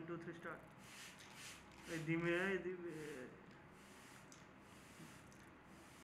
one two three start धीमे है धीमे